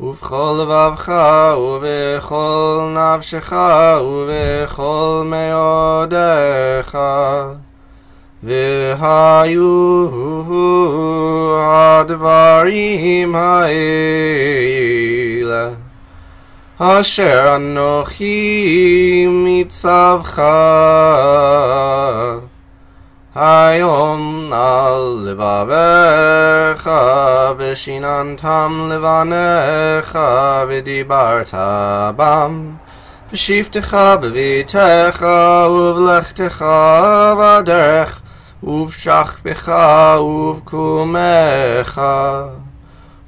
ובכל לבבך ובכל נפשך ובכל מאודיך והיו הדברים האלה. אשר אנוכי מצווך היום על לבביך ושיננתם לבניך ודיברת בם בשבתך בביתך ובלכתך בדרך ובשכבך ובקומך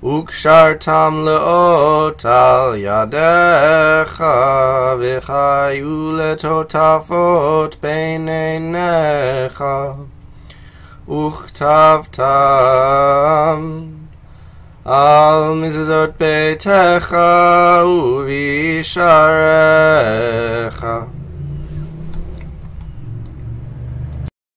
וקשרתם לאות על ידיך וחיו לטוטפות בין עיניך וכתבתם על מזוזות ביתך ובישעריך